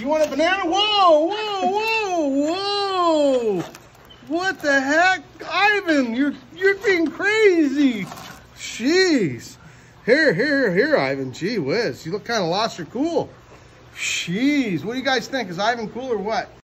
You want a banana? Whoa, whoa, whoa, whoa. What the heck? Ivan, you're you're being crazy. Jeez. Here, here, here, Ivan. Gee whiz. You look kind of lost your cool. Jeez. What do you guys think? Is Ivan cool or what?